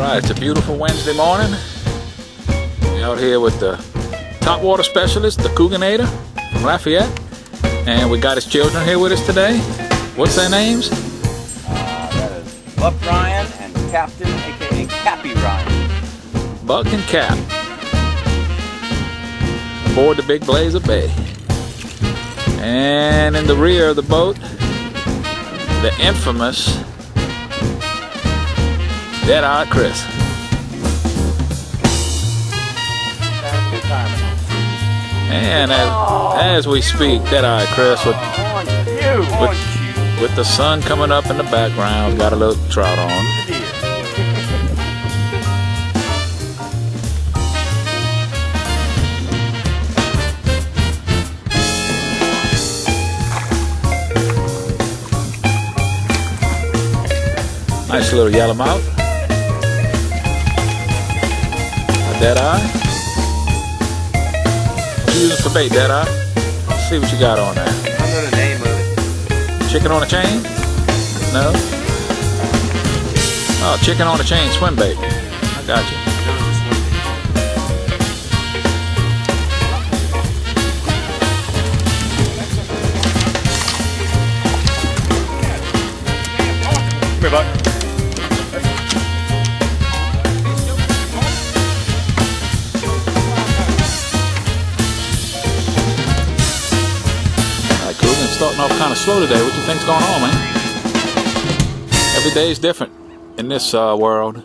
right, it's a beautiful Wednesday morning. we out here with the top water specialist, the Cooganator from Lafayette. And we got his children here with us today. What's their names? Uh, that is Buck Ryan and Captain, aka Cappy Ryan. Buck and Cap. Aboard the Big Blazer Bay. And in the rear of the boat, the infamous Dead-Eye Chris. And as, as we speak, Dead-Eye Chris with, with, with the sun coming up in the background, got a little trout on. Nice little yellowmouth. A dead eye. What you using for bait, dead eye? Let's see what you got on there. I don't know the name of it. Chicken on a chain? No? Oh, chicken on a chain swim bait. I got you. Starting off kind of slow today. What you think's going on, man? Every day is different in this uh, world.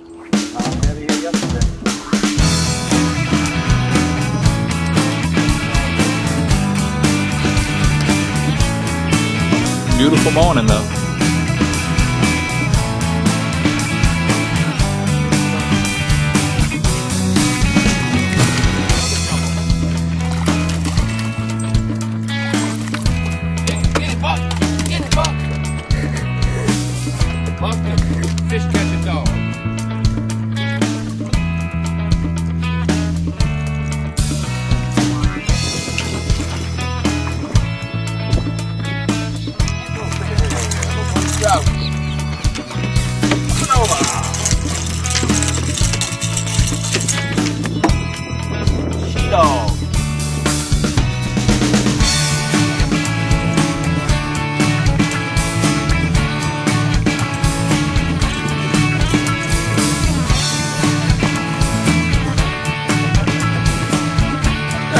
Beautiful morning, though. Buck, fish catching dog.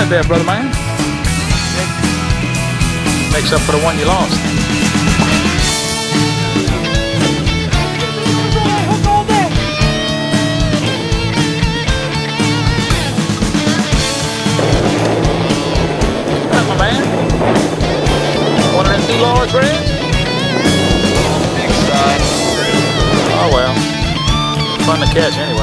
Right there, brother man. Makes up for the one you lost. Right, my man. One of two large reds? Oh well. Fun to catch anyway.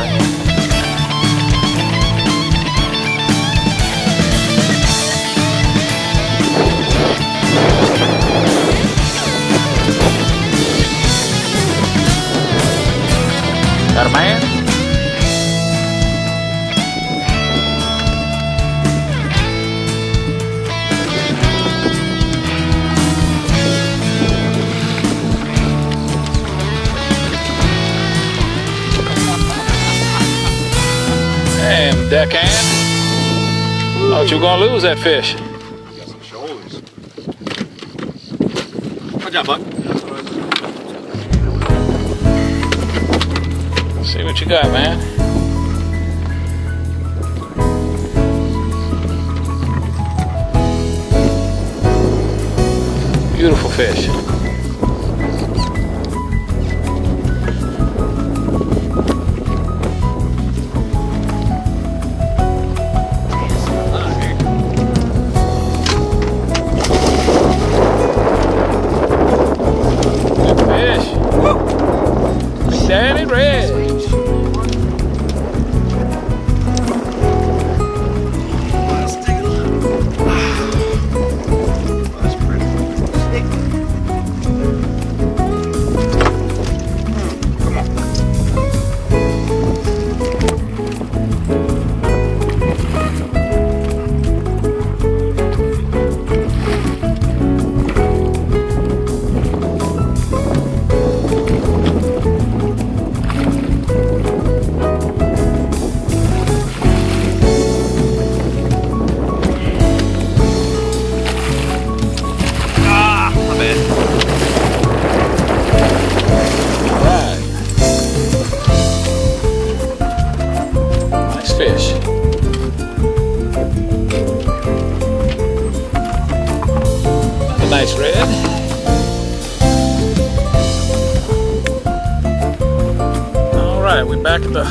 Deckhand. Thought you were gonna lose that fish. Got some shoulders. Good job, Buck. See what you got, man. Beautiful fish. The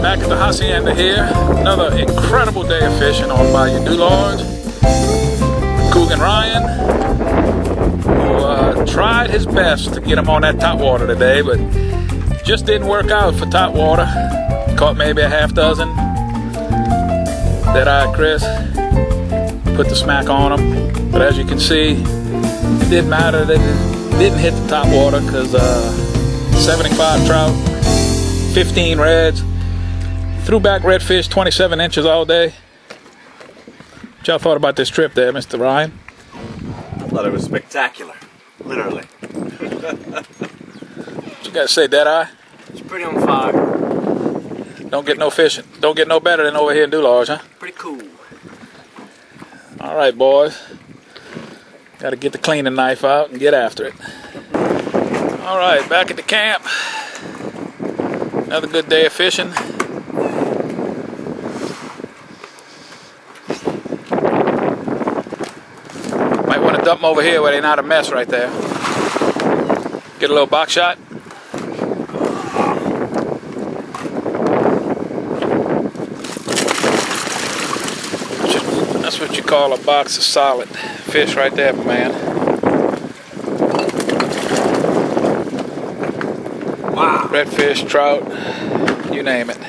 back at the hacienda here. Another incredible day of fishing on Bayou Dularge. Coogan Ryan, who uh, tried his best to get him on that top water today, but just didn't work out for top water. Caught maybe a half dozen. Dead-Eye, Chris put the smack on him, but as you can see, it didn't matter. that it didn't hit the top water because. Uh, 75 trout, 15 reds. Threw back redfish 27 inches all day. What y'all thought about this trip there, Mr. Ryan? I thought it was spectacular, literally. what you got to say, Deadeye? It's pretty on fire. Don't get no fishing. Don't get no better than over here in Dularge, huh? Pretty cool. All right, boys. Got to get the cleaning knife out and get after it. All right, back at the camp. Another good day of fishing. Might want to dump them over here where they're not a mess right there. Get a little box shot. That's what you call a box of solid fish right there, man. Redfish, trout, you name it.